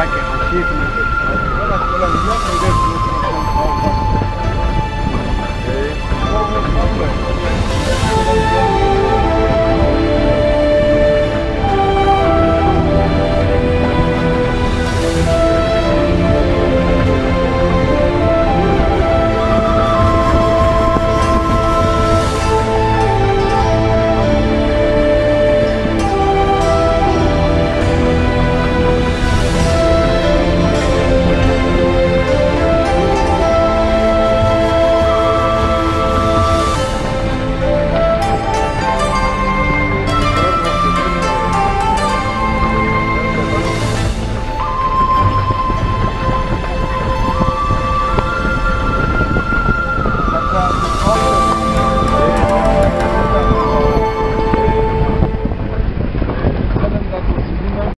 para que muchísimo. Sí.